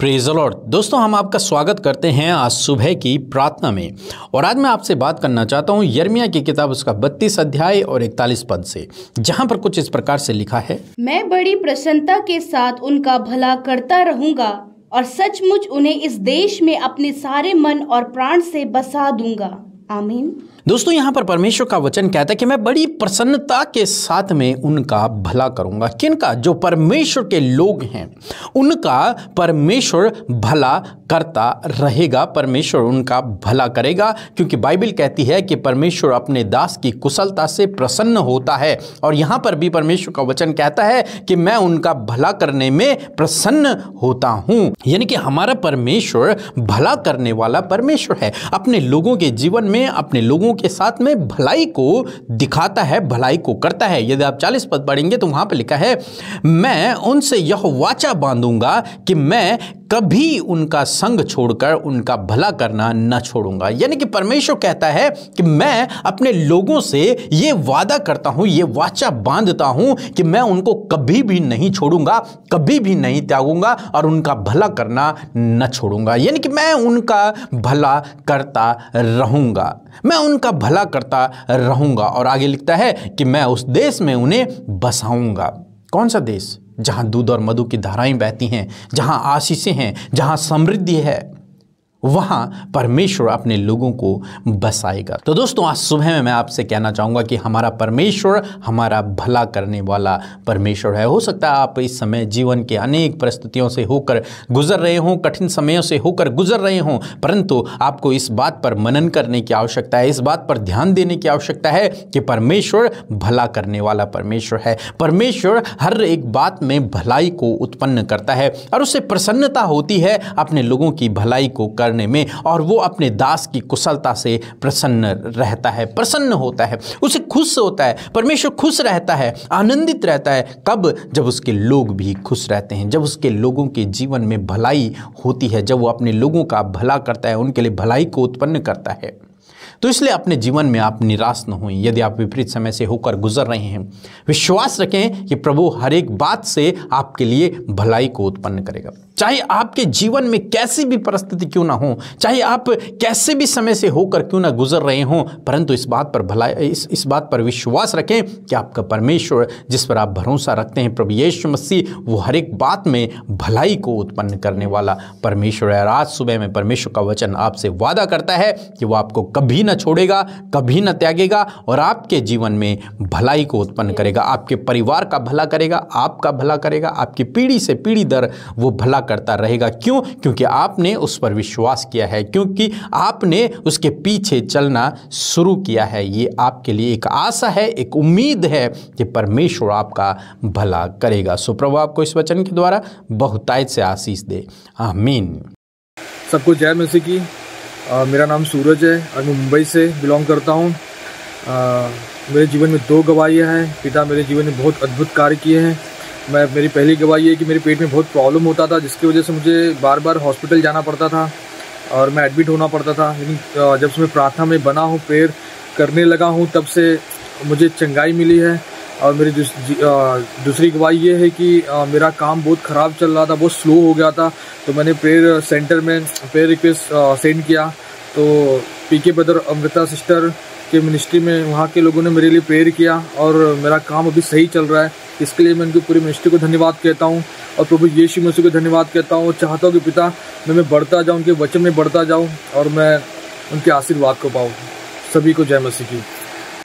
Praise Lord दोस्तों, हम आपका स्वागत करते हैं आज सुबह की प्रार्थना में। और आज मैं आपसे बात करना चाहता हूँ यर्मिया की किताब उसका बत्तीस अध्याय और इकतालीस पद से, जहाँ पर कुछ इस प्रकार से लिखा है। मैं बड़ी प्रसन्नता के साथ उनका भला करता रहूँगा और सचमुच उन्हें इस देश में अपने सारे मन और प्राण से बसा दूँगा। आमीन। दोस्तों, यहाँ पर परमेश्वर का वचन कहता है कि मैं बड़ी प्रसन्नता के साथ में उनका भला करूँगा। किनका? जो परमेश्वर के लोग हैं। उनका परमेश्वर भला करता रहेगा। परमेश्वर उनका भला करेगा, क्योंकि बाइबल कहती है कि परमेश्वर अपने दास की कुशलता से प्रसन्न होता है। और यहाँ पर भी परमेश्वर का वचन कहता है कि मैं उनका भला करने में प्रसन्न होता हूँ। यानी कि हमारा परमेश्वर भला करने वाला परमेश्वर है। अपने लोगों के जीवन में, अपने लोगों के साथ में भलाई को दिखाता है, भलाई को करता है। यदि आप चालीस पद पढ़ेंगे तो वहाँ पर लिखा है, मैं उनसे यह वाचा बांधूँगा कि मैं कभी उनका संग छोड़कर उनका भला करना न छोड़ूँगा। यानी कि परमेश्वर कहता है कि मैं अपने लोगों से ये वादा करता हूँ, ये वाचा बांधता हूँ कि मैं उनको कभी भी नहीं छोड़ूँगा, कभी भी नहीं त्यागूँगा और उनका भला करना न छोड़ूँगा। यानी कि मैं उनका भला करता रहूँगा। मैं उनका भला करता रहूँगा। और आगे लिखता है कि मैं उस देश में उन्हें बसाऊँगा। कौन सा देश? जहाँ दूध और मधु की धाराएँ बहती हैं, जहाँ आशीषें हैं, जहाँ समृद्धि है। वहाँ परमेश्वर अपने लोगों को बसाएगा। तो दोस्तों, आज सुबह में मैं आपसे कहना चाहूँगा कि हमारा परमेश्वर, हमारा भला करने वाला परमेश्वर है। हो सकता है आप इस समय जीवन के अनेक परिस्थितियों से होकर गुजर रहे हों, कठिन समयों से होकर गुजर रहे हों, परंतु आपको इस बात पर मनन करने की आवश्यकता है, इस बात पर ध्यान देने की आवश्यकता है कि परमेश्वर भला करने वाला परमेश्वर है। परमेश्वर हर एक बात में भलाई को उत्पन्न करता है और उससे प्रसन्नता होती है अपने लोगों की भलाई को कर करने में और वो अपने दास की कुशलता से प्रसन्न रहता है, प्रसन्न होता है। उसे खुश होता है, परमेश्वर खुश रहता है, आनंदित रहता है। कब? जब उसके लोग भी खुश रहते हैं, जब उसके लोगों के जीवन में भलाई होती है, जब वो अपने लोगों का भला करता है, उनके लिए भलाई को उत्पन्न करता है। तो इसलिए अपने जीवन में आप निराश न हों यदि आप विपरीत समय से होकर गुजर रहे हैं, विश्वास रखें कि प्रभु हर एक बात से आपके लिए भलाई को उत्पन्न करेगा। चाहे आपके जीवन में कैसी भी परिस्थिति क्यों ना हो, चाहे आप कैसे भी समय से होकर क्यों ना गुजर रहे हों, परंतु इस बात पर भलाई, इस इस बात पर विश्वास रखें कि आपका परमेश्वर जिस पर आप भरोसा रखते हैं, प्रभु यीशु मसीह, वो हर एक बात में भलाई को उत्पन्न करने वाला परमेश्वर है। आज सुबह में परमेश्वर का वचन आपसे वादा करता है कि वो आपको कभी न छोड़ेगा, कभी न त्यागेगा और आपके जीवन में भलाई को उत्पन्न करेगा। आपके परिवार का भला करेगा, आपका भला करेगा, आपकी पीढ़ी से पीढ़ी दर वो भला करता रहेगा। क्यों? क्योंकि आपने उस पर विश्वास किया है क्योंकि आपने उसके पीछे चलना शुरू किया है। ये आपके लिए एक आशा है एक उम्मीद है कि परमेश्वर आपका भला करेगा। सो प्रभु आपको इस वचन के द्वारा बहुतायत से आशीष दे। आमीन। सबको जय मसीह की। आ, मेरा नाम सूरज है। और मैं मुंबई से बिलोंग करता हूँ। मेरे जीवन में दो गवाहियाँ हैं। पिता मेरे जीवन में बहुत अद्भुत कार्य किए हैं। मैं, मेरी पहली गवाही है कि मेरे पेट में बहुत प्रॉब्लम होता था, जिसकी वजह से मुझे बार बार हॉस्पिटल जाना पड़ता था और मैं एडमिट होना पड़ता था। लेकिन जब से मैं प्रार्थना में बना हूँ प्रेयर करने लगा हूँ, तब से मुझे चंगाई मिली है और मेरी दूसरी गवाही ये है कि मेरा काम बहुत ख़राब चल रहा था, बहुत स्लो हो गया था। तो मैंने प्रेयर सेंटर में प्रेयर रिक्वेस्ट सेंड किया। तो P K brother Amrita sister के मिनिस्ट्री में वहाँ के लोगों ने मेरे लिए प्रेयर किया और मेरा काम अभी सही चल रहा है। इसके लिए मैं उनकी पूरी मिनिस्ट्री को धन्यवाद कहता हूँ और प्रभु यीशु मसीह को धन्यवाद कहता हूँ चाहता हूँ कि पिता मैं मैं बढ़ता जाऊँ, उनके वचन में बढ़ता जाऊँ और मैं उनके आशीर्वाद को पाऊँ। सभी को जय मसीह की।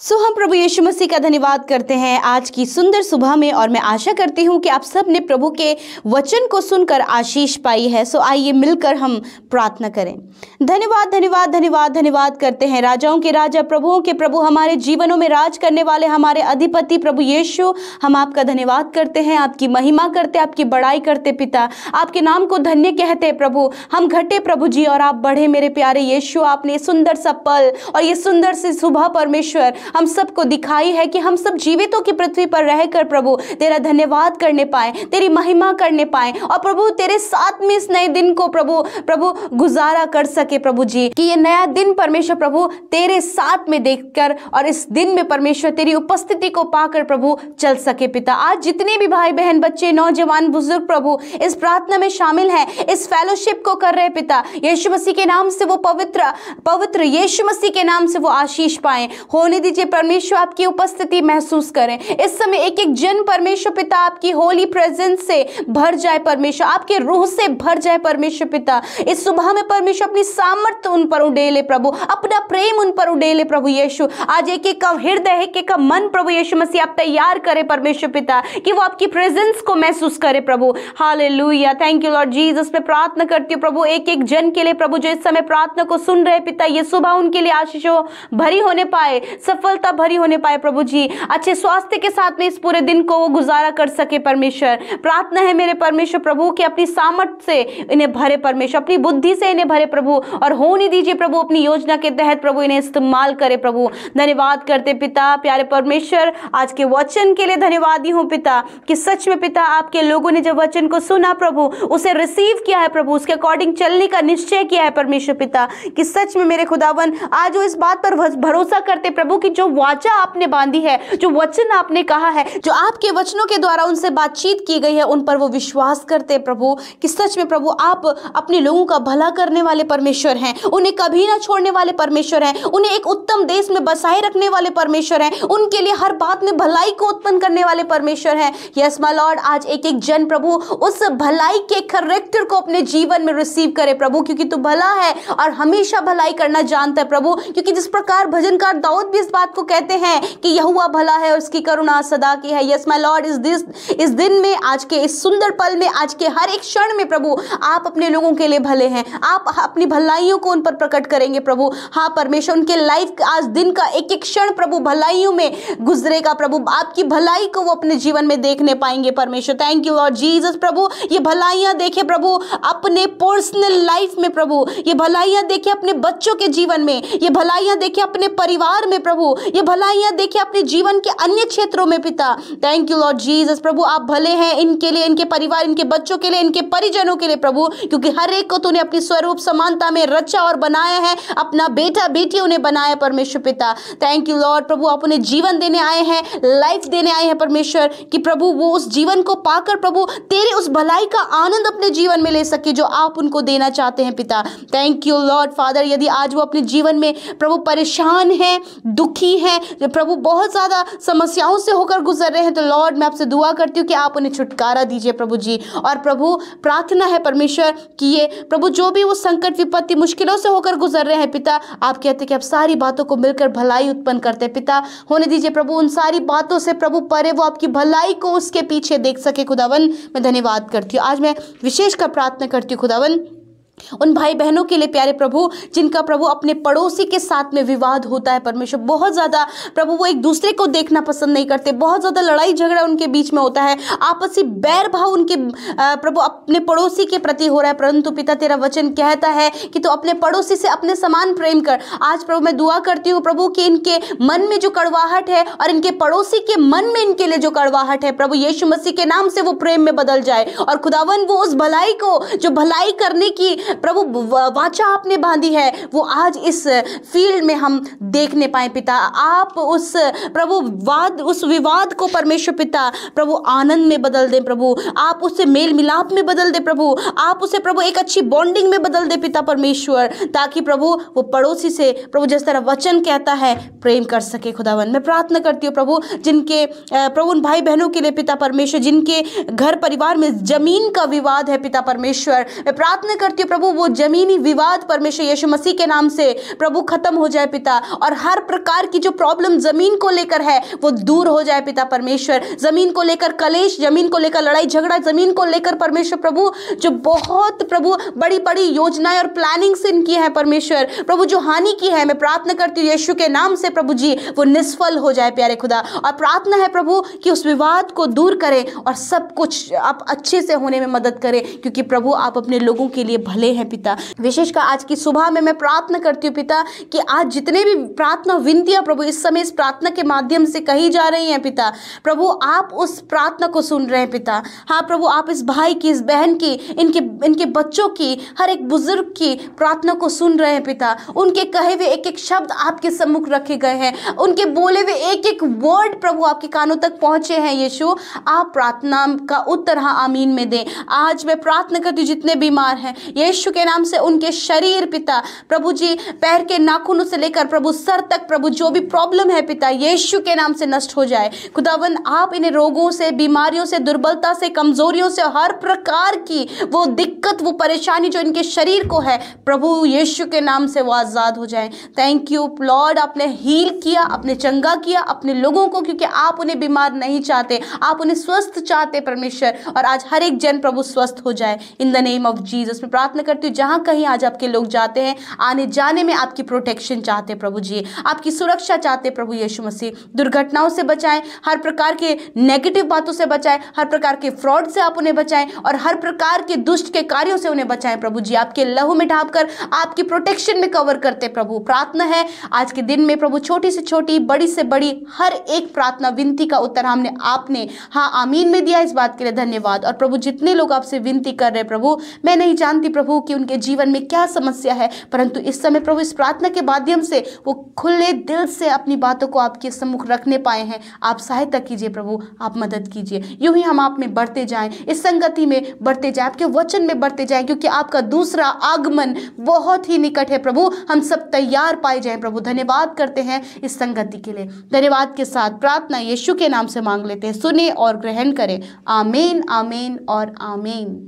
सो हम प्रभु यीशु मसीह का धन्यवाद करते हैं। आज की सुंदर सुबह में और मैं आशा करती हूँ कि आप सबने प्रभु के वचन को सुनकर आशीष पाई है। सो आइए मिलकर हम प्रार्थना करें। धन्यवाद धन्यवाद धन्यवाद धन्यवाद करते हैं। राजाओं के राजा, प्रभुओं के प्रभु, हमारे जीवनों में राज करने वाले हमारे अधिपति प्रभु यीशु, हम आपका धन्यवाद करते हैं। आपकी महिमा करते, आपकी बड़ाई करते पिता, आपके नाम को धन्य कहते प्रभु। हम घटे प्रभु जी और आप बढ़े मेरे प्यारे यीशु, आपने सुंदर सा पल और ये सुंदर सी सुबह परमेश्वर हम सबको दिखाई है कि हम सब जीवितों की पृथ्वी पर रहकर प्रभु, तेरा धन्यवाद करने पाए, तेरी महिमा करने पाए और प्रभु, तेरे साथ में इस नए दिन को प्रभु प्रभु गुजारा कर सके प्रभु जी। कि ये नया दिन परमेश्वर प्रभु, तेरे साथ में देखकर और इस दिन में परमेश्वर तेरी उपस्थिति को पाकर प्रभु चल सके पिता। आज जितने भी भाई बहन, बच्चे, नौजवान, बुज़ुर्ग प्रभु, इस प्रार्थना में शामिल हैं, इस फेलोशिप को कर रहे पिता। यीशु मसीह के नाम से वो पवित्र पवित्र यीशु मसीह के नाम से वो आशीष पाए। होने दीजिए परमेश्वर आपकी उपस्थिति महसूस करें। इस समय एक एक जन परमेश्वर पिता आपकी होली प्रेजेंस से भर जाए परमेश्वर। आपके रूह से भर जाए परमेश्वर पिता। इस सुबह में परमेश्वर अपनी सामर्थ्य उन पर उडेले प्रभु। अपना प्रेम उन पर उडेले प्रभु यीशु। आज एक एक का हृदय एक एक का मन प्रभु यीशु मसीह आप तैयार करे परमेश्वर पिता, कि वो आपकी प्रेजेंस को महसूस करे प्रभु। Hallelujah thank you Lord Jesus पे प्रार्थना करती हूँ प्रभु एक एक जन के लिए प्रभु, जो इस समय प्रार्थना को सुन रहे पिता, ये सुबह उनके लिए आशीषों भरी होने पाए। सफलता भरी होने पाए प्रभु जी अच्छे स्वास्थ्य के साथ में इस पूरे दिन को वो गुजारा कर सके परमेश्वर। प्रार्थना है मेरे परमेश्वर प्रभु कि अपनी सामर्थ्य से इन्हें भरे परमेश्वर, अपनी बुद्धि से इन्हें भरे प्रभु, और होने दीजिए प्रभु, अपनी योजना के तहत प्रभु इन्हें इस्तेमाल करे प्रभु। धन्यवाद करते पिता, प्यारे परमेश्वर, आज के वचन के लिए धन्यवादी हूँ पिता, कि सच में पिता, आपके लोगों ने जब वचन को सुना प्रभु, उसे रिसीव किया है प्रभु, उसके अकॉर्डिंग चलने का निश्चय किया है परमेश्वर पिता, कि सच में मेरे खुदावन, आज वो इस बात पर भरोसा करते प्रभु कि जो वाचा आपने बांधी है, जो वचन आपने कहा है, जो आपके वचनों के द्वारा उनसे बातचीत की गई है, उन पर वो विश्वास करते प्रभु कि सच में प्रभु आप अपने लोगों का भला करने वाले परमेश्वर हैं, उन्हें कभी ना छोड़ने वाले परमेश्वर हैं, उन्हें एक उत्तम देश में बसाए रखने वाले परमेश्वर हैं, उनके लिए हर बात में भलाई को उत्पन्न करने वाले परमेश्वर हैं। यस माय लॉर्ड आज एक एक जन प्रभु उस भलाई के करेक्टर को अपने जीवन में रिसीव करे प्रभु, क्योंकि तू भला है और हमेशा भलाई करना जानता है प्रभु, क्योंकि जिस प्रकार भजनकार दाऊद भी इस बात को कहते हैं कि यहुआ भला है और उसकी करुणा सदा की है। यस माय लॉर्ड इस दिस, इस दिन में, आज के इस सुंदर पल में, आज के हर एक क्षण में प्रभु, आप अपने लोगों के लिए भले हैं। आप अपनी भलाइयों को उन पर प्रकट करेंगे प्रभु। हाँ परमेश्वर, उनके लाइफ आज दिन का एक एक क्षण प्रभु, भलाइयों में गुजरेगा प्रभु। आपकी भलाई को वो अपने जीवन में देखने पाएँगे परमेश्वर। थैंक यू लॉर्ड जीसस प्रभु। ये भलाइयाँ देखे प्रभु, अपने पर्सनल लाइफ में प्रभु। ये भलाइयाँ देखे अपने बच्चों के जीवन में। ये भलाइयाँ देखे अपने परिवार में प्रभु। ये भलाइयाँ देखे अपने जीवन के अन्य क्षेत्रों में पिता। थैंक यू लॉर्ड जीसस प्रभु, आप भले हैं इनके लिए, इनके परिवार, इनके बच्चों के लिए, इनके परिजनों के लिए प्रभु, क्योंकि हर एक को तूने अपनी स्वरूप, समानता में रचा और बनाया है। अपना बेटा, बेटी उन्हें बनाया परमेश्वर पिता। थैंक यू लॉर्ड प्रभु, आप उन्हें जीवन देने आए हैं लाइफ देने आए हैं परमेश्वर, कि प्रभु, वो उस जीवन को पाकर प्रभु, तेरे उस भलाई का आनंद अपने जीवन में ले सके, जो आप उनको देना चाहते हैं पिता। थैंक यू लॉर्ड फादर यदि आज वो अपने जीवन में प्रभु परेशान है, दुखी है प्रभु बहुत ज़्यादा समस्याओं से होकर गुजर रहे हैं तो लॉर्ड, मैं आपसे दुआ करती हूँ कि आप उन्हें छुटकारा दीजिए प्रभु जी। और प्रभु, प्रार्थना है परमेश्वर कि ये प्रभु जो भी वो संकट, विपत्ति, मुश्किलों से होकर गुजर रहे हैं, पिता, आप कहते हैं कि आप सारी बातों को मिलकर भलाई उत्पन्न करते हैं, पिता। होने दीजिए प्रभु, उन सारी बातों से प्रभु परे वो आपकी भलाई को उसके पीछे देख सके, खुदावन। मैं धन्यवाद करती हूँ। आज मैं विशेष कर प्रार्थना करती हूँ, खुदावन उन भाई बहनों के लिए प्यारे प्रभु, जिनका प्रभु अपने पड़ोसी के साथ में विवाद होता है, परमेश्वर बहुत ज़्यादा प्रभु वो एक दूसरे को देखना पसंद नहीं करते, बहुत ज़्यादा लड़ाई झगड़ा उनके बीच में होता है, आपसी बैर भाव उनके प्रभु अपने पड़ोसी के प्रति हो रहा है, परंतु पिता तेरा वचन कहता है कि तो अपने पड़ोसी से अपने समान प्रेम कर। आज प्रभु मैं दुआ करती हूँ प्रभु कि इनके मन में जो कड़वाहट है और इनके पड़ोसी के मन में इनके लिए जो कड़वाहट है, प्रभु यीशु मसीह के नाम से वो प्रेम में बदल जाए और खुदावन वो उस भलाई को, जो भलाई करने की प्रभु वाचा आपने बांधी है, वो आज इस फ़ील्ड में हम देखने पाए पिता। आप उस, प्रभु, वाद, उस विवाद को परमेश्वर पिता, प्रभु, आनंद में बदल दें प्रभु। आप उसे मेल मिलाप में बदल दे प्रभु। आप उसे, प्रभु, एक अच्छी बॉन्डिंग में बदल दे पिता परमेश्वर, ताकि प्रभु, वो पड़ोसी से, प्रभु, जिस तरह वचन कहता है, प्रेम कर सके खुदावन। मैं प्रार्थना करती हूँ प्रभु, जिनके प्रभु, उन भाई बहनों के लिए पिता परमेश्वर, जिनके घर परिवार में ज़मीन का विवाद है पिता परमेश्वर। मैं प्रार्थना करती हूँ प्रभु, वो जमीनी विवाद परमेश्वर यीशु मसीह के नाम से प्रभु खत्म हो जाए पिता। और हर प्रकार की जो प्रॉब्लम ज़मीन को लेकर है, वो दूर हो जाए पिता परमेश्वर। ज़मीन को लेकर कलेश, ज़मीन को लेकर लड़ाई झगड़ा, ज़मीन को लेकर परमेश्वर प्रभु, जो बहुत प्रभु बड़ी बड़ी योजनाएँ और प्लानिंग्स इनकी है परमेश्वर। प्रभु, जो हानि की है, मैं प्रार्थना करती हूँ यीशु के नाम से प्रभु जी, वो निष्फल हो जाए प्यारे खुदा। और प्रार्थना है प्रभु कि उस विवाद को दूर करें और सब कुछ आप अच्छे से होने में मदद करें, क्योंकि प्रभु आप अपने लोगों के लिए भले भले हैं पिता। विशेषकर आज की सुबह में मैं प्रार्थना करती हूँ पिता कि आज जितने भी प्रार्थना विनतियाँ प्रभु, इस समय इस प्रार्थना के माध्यम से कही जा रही हैं पिता। प्रभु, आप उस प्रार्थना को सुन रहे हैं पिता। हाँ प्रभु, आप इस भाई की, इस बहन की, इनके इनके बच्चों की, हर एक बुज़ुर्ग की प्रार्थना को सुन रहे हैं पिता। उनके कहे हुए एक एक शब्द आपके सम्मुख रखे गए हैं। उनके बोले हुए एक एक वर्ड प्रभु आपके कानों तक पहुँचे हैं यीशु। आप प्रार्थना का उत्तर हाँ आमीन में दें। आज मैं प्रार्थना करती हूँ जितने बीमार हैं यीशु के नाम से उनके शरीर, पिता, प्रभु जी, पैर के नाखूनों से लेकर प्रभु सर तक, प्रभु जो भी प्रॉब्लम है, पिता, यीशु के नाम से नष्ट हो जाए। खुदावन, आप इन्हें रोगों से, बीमारियों से, दुर्बलता से, कमजोरियों से, हर प्रकार की वो दिक्कत, वो परेशानी जो इनके शरीर को है, प्रभु यीशु के नाम से वो आज़ाद हो जाए। थैंक यू लॉर्ड आपने हील किया, आपने चंगा किया, अपने लोगों को, क्योंकि आप उन्हें बीमार नहीं चाहते, आप उन्हें स्वस्थ चाहते, परमेश्वर, और आज हर एक जन प्रभु स्वस्थ हो जाए। In the name of Jesus में प्रार्थना करती हूँ। जहाँ कहीं आज आपके लोग जाते हैं, आने जाने में आपकी प्रोटेक्शन चाहते प्रभु जी। आपकी सुरक्षा चाहते प्रभु यीशु मसीह। दुर्घटनाओं से बचाएँ, हर प्रकार के नेगेटिव बातों से बचाएँ, हर प्रकार के फ्रॉड से आप उन्हें बचाएँ और हर प्रकार के दुष्ट के कार्यों से उन्हें बचाएँ प्रभु जी। आपके लहू में ढाप कर आपकी प्रोटेक्शन में कवर करते प्रभु। प्रार्थना है, आज के दिन में प्रभु छोटी से छोटी, बड़ी से बड़ी, हर एक प्रार्थना विनती का उत्तर हमने आपने हाँ आमीन में दिया। इस बात के लिए धन्यवाद। और प्रभु, जितने लोग आपसे विनती कर रहे प्रभु, मैं नहीं जानती प्रभु कि, उनके जीवन में क्या समस्या है? परंतु इस समय प्रभु, इस प्रार्थना के माध्यम से वो खुले दिल से अपनी बातों को आपके सम्मुख रखने पाए हैं। आप सहायता कीजिए प्रभु, आप मदद कीजिए। यूँ ही हम आप में बढ़ते जाएँ, इस संगति में बढ़ते जाएँ, आपके वचन में बढ़ते जाएँ, क्योंकि आपका दूसरा आगमन बहुत ही निकट है प्रभु। हम सब तैयार पाए जाएँ प्रभु। धन्यवाद करते हैं इस संगति के लिए। धन्यवाद के साथ प्रार्थना यीशु के नाम से मांग लेते हैं। सुने और ग्रहण करें। आमेन आमेन और आमीन।